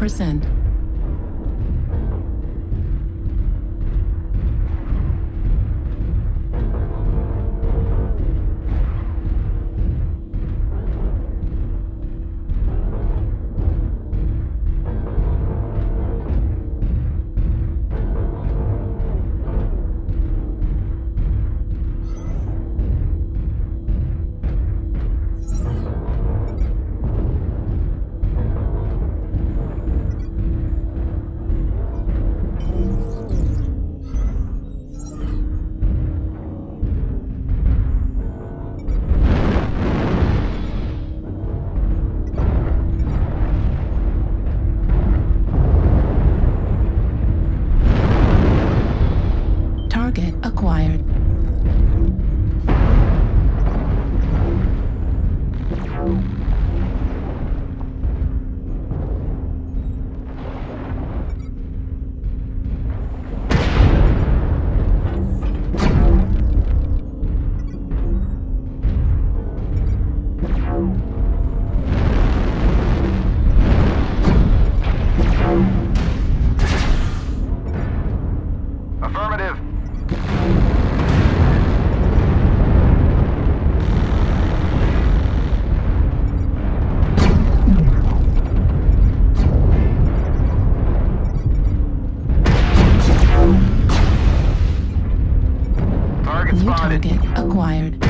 Percent. Target acquired.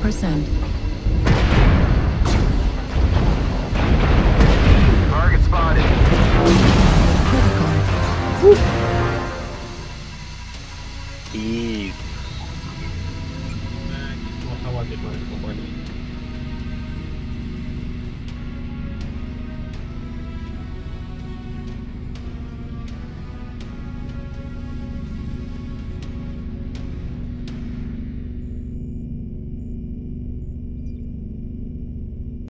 percent. Target spotted. Critical. Eve.